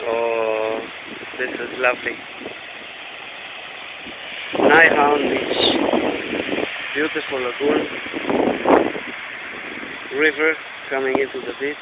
So this is lovely. Naihan Beach. Beautiful lagoon. River coming into the beach.